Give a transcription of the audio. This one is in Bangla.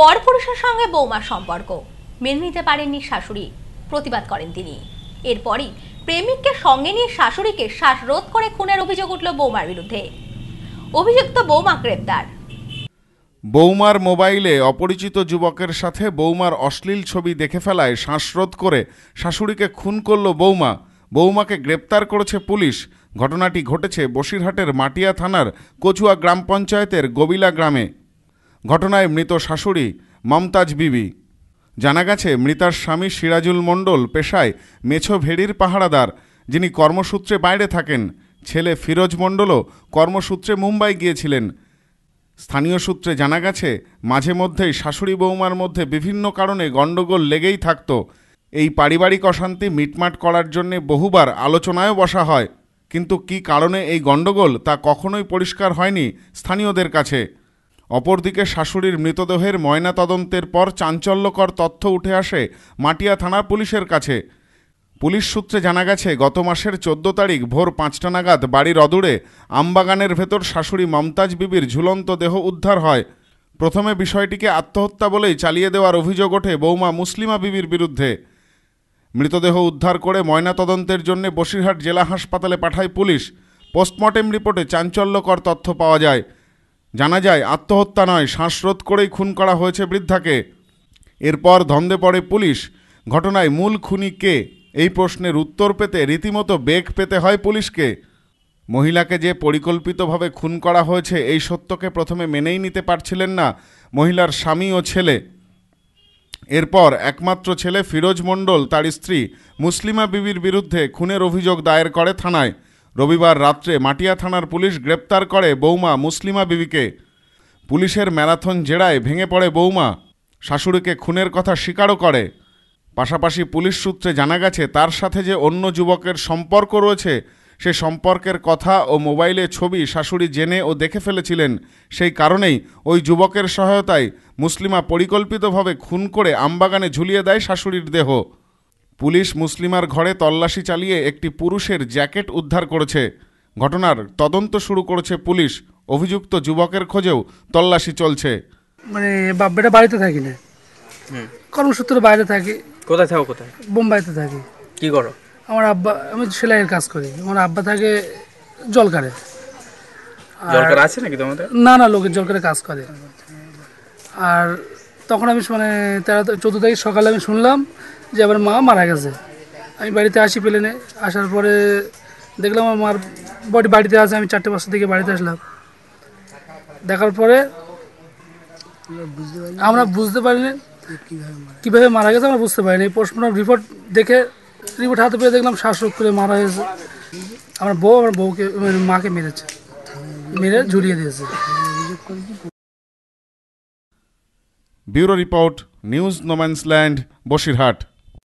পরপুরুষের সঙ্গে বৌমার সম্পর্ক। মেনে নিতে পারেননি শাশুড়ি। প্রতিবাদ করেন তিনি। এরপরই প্রেমিককে সঙ্গে নিয়ে শাশুড়িকে শ্বাসরোধ করে খুনের অভিযোগ উঠল বৌমার বিরুদ্ধে। অভিযুক্ত বৌমা গ্রেপ্তার। বৌমার মোবাইলে অপরিচিত যুবকের সাথে বৌমার অশ্লীল ছবি দেখে ফেলায় শ্বাসরোধ করে শাশুড়িকে খুন করল বৌমা। বৌমাকে গ্রেপ্তার করেছে পুলিশ। ঘটনাটি ঘটেছে বসিরহাটের মাটিয়া থানার কচুয়া গ্রাম পঞ্চায়েতের গবিলা গ্রামে। ঘটনায় মৃত শাশুড়ি মমতাজ বিবি। জানা গেছে, মৃতার স্বামী সিরাজুল মণ্ডল পেশায় মেছো ভেড়ির পাহারাদার, যিনি কর্মসূত্রে বাইরে থাকেন। ছেলে ফিরোজ মণ্ডলও কর্মসূত্রে মুম্বাই গিয়েছিলেন। স্থানীয় সূত্রে জানা গেছে, মাঝে মধ্যেই শাশুড়ি বৌমার মধ্যে বিভিন্ন কারণে গণ্ডগোল লেগেই থাকত। এই পারিবারিক অশান্তি মিটমাট করার জন্যে বহুবার আলোচনায়ও বসা হয়। কিন্তু কি কারণে এই গণ্ডগোল তা কখনোই পরিষ্কার হয়নি স্থানীয়দের কাছে। অপরদিকে শাশুড়ির মৃতদেহের ময়নাতদন্তের পর চাঞ্চল্যকর তথ্য উঠে আসে মাটিয়া থানা পুলিশের কাছে। পুলিশ সূত্রে জানা গেছে, গত মাসের চোদ্দ তারিখ ভোর পাঁচটা নাগাদ বাড়ির অদূরে আমবাগানের ভেতর শাশুড়ি মমতাজ বিবির ঝুলন্ত দেহ উদ্ধার হয়। প্রথমে বিষয়টিকে আত্মহত্যা বলেই চালিয়ে দেওয়ার অভিযোগ ওঠে বৌমা মুসলিমা বিবির বিরুদ্ধে। মৃতদেহ উদ্ধার করে ময়নাতদন্তের জন্য বসিরহাট জেলা হাসপাতালে পাঠায় পুলিশ। পোস্টমর্টেম রিপোর্টে চাঞ্চল্যকর তথ্য পাওয়া যায়। জানা যায়, আত্মহত্যা নয়, শ্বাসরোধ করেই খুন করা হয়েছে বৃদ্ধাকে। এরপর ধন্দে পড়ে পুলিশ। ঘটনায় মূল খুনি কে? এই প্রশ্নের উত্তর পেতে রীতিমতো বেগ পেতে হয় পুলিশকে। মহিলাকে যে পরিকল্পিতভাবে খুন করা হয়েছে, এই সত্যকে প্রথমে মেনেই নিতে পারছিলেন না মহিলার স্বামী ও ছেলে। এরপর একমাত্র ছেলে ফিরোজ মণ্ডল, তার স্ত্রী মুসলিমা বিবির বিরুদ্ধে খুনের অভিযোগ দায়ের করে থানায়। রবিবার রাত্রে মাটিয়া থানার পুলিশ গ্রেপ্তার করে বৌমা মুসলিমা বিবিকে। পুলিশের ম্যারাথন জেরায় ভেঙে পড়ে বৌমা। শাশুড়িকে খুনের কথা স্বীকারও করে। পাশাপাশি পুলিশ সূত্রে জানা গেছে, তার সাথে যে অন্য যুবকের সম্পর্ক রয়েছে, সে সম্পর্কের কথা ও মোবাইলে ছবি শাশুড়ি জেনে ও দেখে ফেলেছিলেন। সেই কারণেই ওই যুবকের সহায়তায় মুসলিমা পরিকল্পিতভাবে খুন করে আমবাগানে ঝুলিয়ে দেয় শাশুড়ির দেহ। পুলিশ মুসলিমার ঘরে তল্লাশি চালিয়ে একটি পুরুষের জ্যাকেট উদ্ধার করেছে। ঘটনার তদন্ত শুরু করেছে পুলিশ। অভিযুক্ত যুবকের খোঁজেও তল্লাশি চলছে। মানে বাপ বেটা বাড়িতে থাকি না? কর্মসূত্রে বাইরে থাকি। কোথায় থাকো কোথায়? বোম্বাইতে থাকি। কি করো? আমার আব্বা আমি সেলাইয়ের কাজ করি। আমার আব্বা থাকে জলকারে। দরকার আছে নাকি তোমাদের? না না লোকের জলকারে কাজ করে। আর তখন আমি মানে তেরো চোদ্দ তারিখ সকালে আমি শুনলাম যে আমার মা মারা গেছে। আমি বাড়িতে আসি প্লেনে। আসার পরে দেখলাম আমার মার বডি বাড়িতে আছে, আমি চারটে পাঁচটা দিকে বাড়িতে আসলাম। দেখার পরে আমরা বুঝতে পারিনি কীভাবে মারা গেছে, আমরা বুঝতে পারিনি। পোস্টমর্টম রিপোর্ট দেখে রিপোর্ট হাতে পেয়ে দেখলাম শ্বাসরোধ করে মারা হয়েছে। আমার বউ, আমার বউকে, মাকে মেরেছে। মেরে ঝুলিয়ে দিয়েছে। Bureau report news no man's land Basirhat.